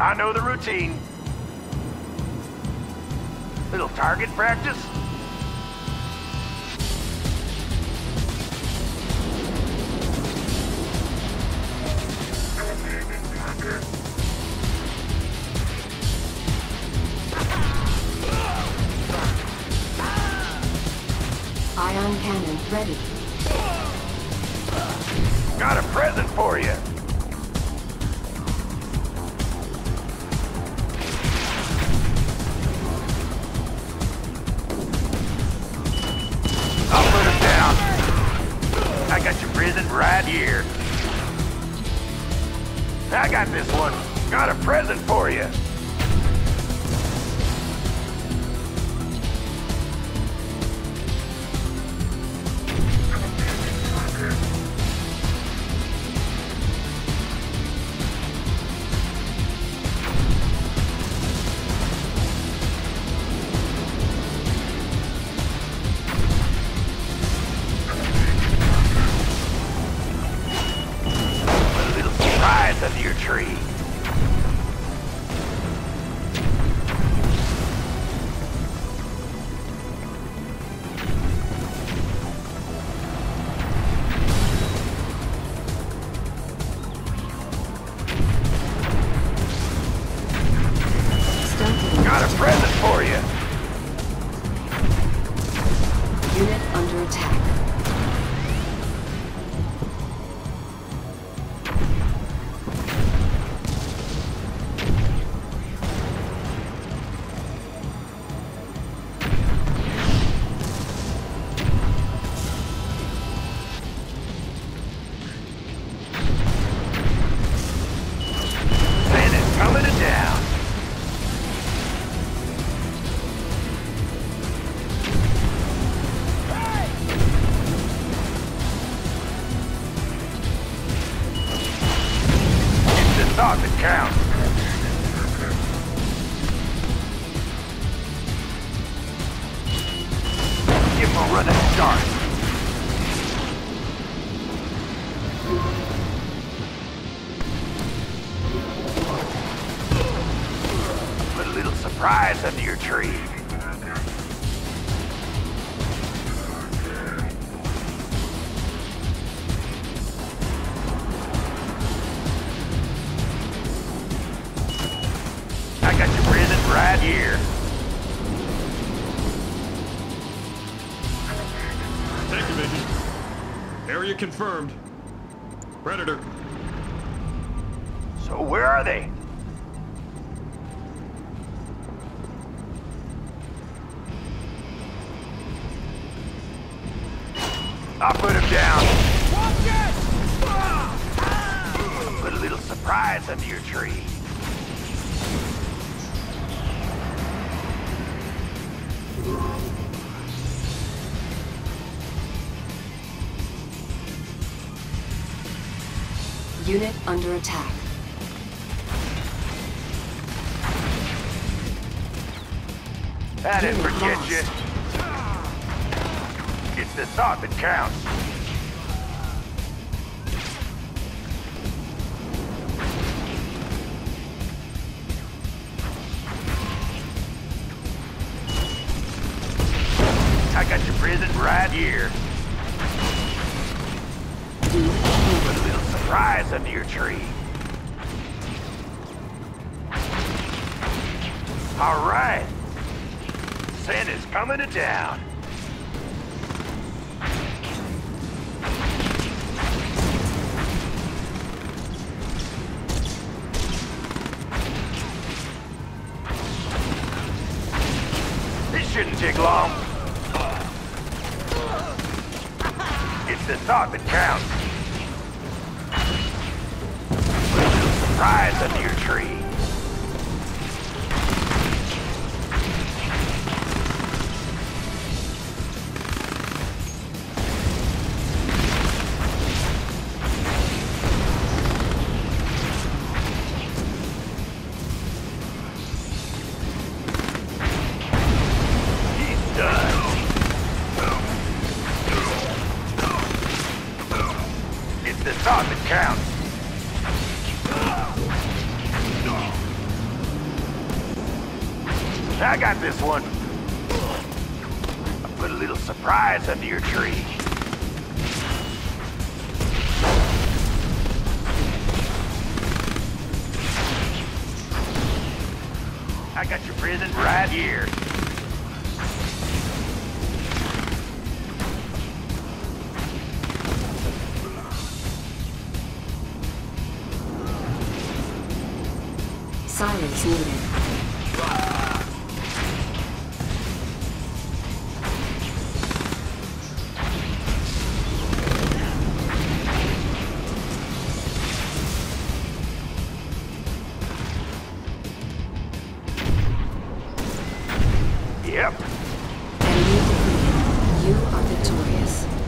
I know the routine. Little target practice? Ion cannon ready. Got a present for you. I got your present right here. I got this one. Got a present for you. Your tree. Got a present counts. Give him a running start. Put a little surprise under your tree. Present right here. Tank division. Area confirmed. Predator. So where are they? I'll put him down. Put a little surprise under your tree. Unit under attack. I didn't forget lost. you. It's the thought that counts. Got your present right here. Put a little surprise under your tree. All right. Santa's coming to town. The thought that counts. Surprise under your tree. I got this one. I put a little surprise under your tree. I got your present right here. Silence needed. Yep. Enemy defeated. You are victorious.